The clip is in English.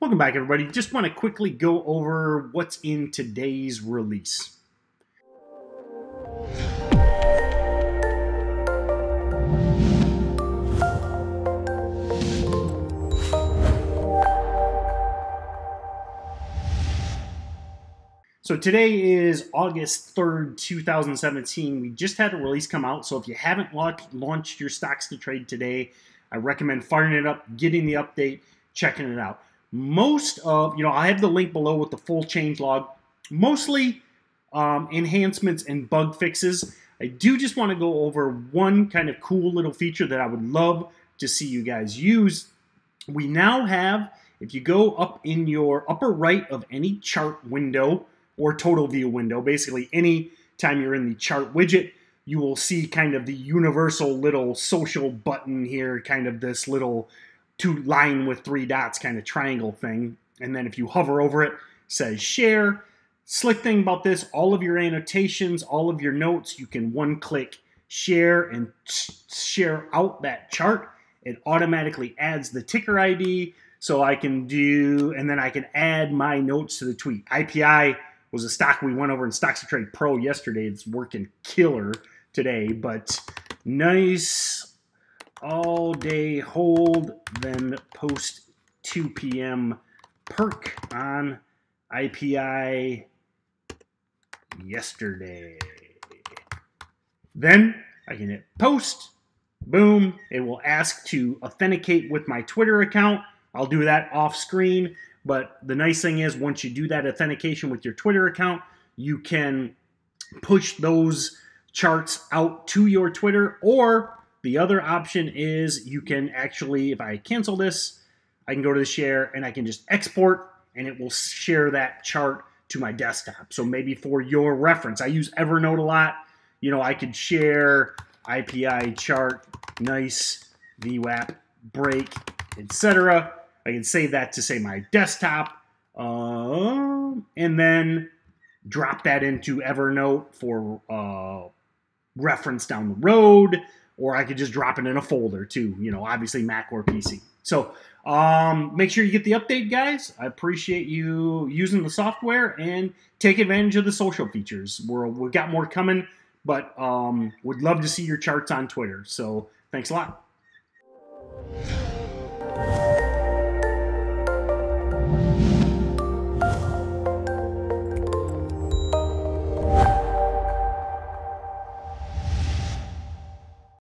Welcome back, everybody. Just want to quickly go over what's in today's release. So today is August 3rd, 2017. We just had a release come out, so if you haven't launched your stocks to trade today, I recommend firing it up, getting the update, checking it out. Most of, you know, I have the link below with the full change log, mostly um, enhancements and bug fixes. I do just want to go over one kind of cool little feature that I would love to see you guys use. We now have, if you go up in your upper right of any chart window or total view window, basically any time you're in the chart widget, you will see kind of the universal little social button here, kind of this little two line with three dots kind of triangle thing. And then if you hover over it, it says share. Slick thing about this, all of your annotations, all of your notes, you can one click share and share out that chart. It automatically adds the ticker ID. So I can do, and then I can add my notes to the tweet. IPI was a stock we went over in Stocks to Trade Pro yesterday. It's working killer today, but nice all day hold, then post 2 p.m. perk on IPI yesterday. Then I can hit post. Boom. It will ask to authenticate with my Twitter account. I'll do that off screen. But the nice thing is, once you do that authentication with your Twitter account, you can push those charts out to your Twitter. Or the other option is you can actually, if I cancel this, I can go to the share and I can just export and it will share that chart to my desktop. So maybe for your reference, I use Evernote a lot. You know, I could share IPI chart, nice VWAP break, etc. I can save that to say my desktop, uh, and then drop that into Evernote for uh, reference down the road, or I could just drop it in a folder too. You know, obviously Mac or PC. So um, make sure you get the update, guys. I appreciate you using the software and take advantage of the social features. We're, we've got more coming, but um, would love to see your charts on Twitter. So thanks a lot.